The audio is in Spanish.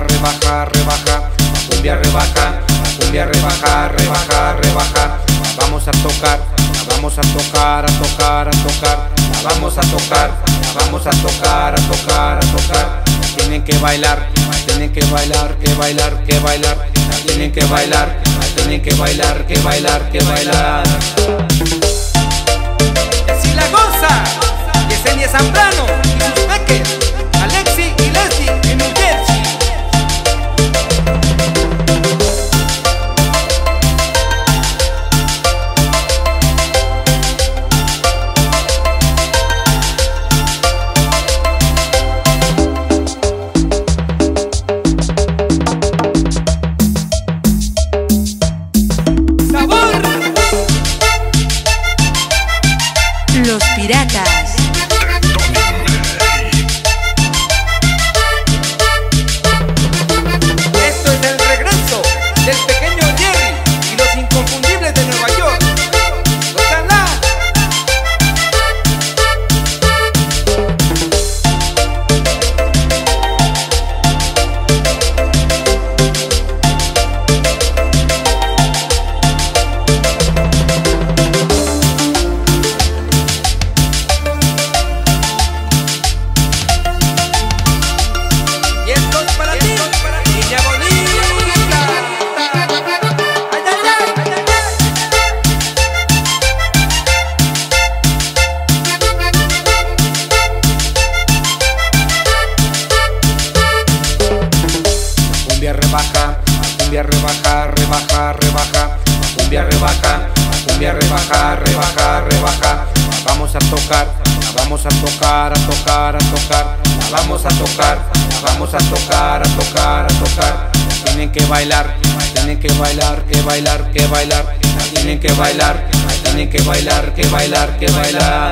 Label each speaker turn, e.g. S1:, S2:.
S1: rebaja, rebaja, la cumbia rebaja, la cumbia rebaja, rebaja, rebaja. Vamos a tocar, vamos a tocar, a tocar, a tocar. Vamos a tocar, vamos a tocar, a tocar, a tocar. Tienen que bailar, tienen que bailar, que bailar, que bailar. Tienen que bailar, tienen que bailar, que bailar, que bailar. Rebaja, rebaja, cumbia rebaja, cumbia rebaja, rebaja, rebaja. Vamos a tocar, vamos a tocar, a tocar, a tocar, vamos a tocar, vamos a tocar, a tocar, a tocar. Tienen que bailar, tienen que bailar, que bailar, que bailar, tienen que bailar, tienen que bailar, que bailar, que bailar.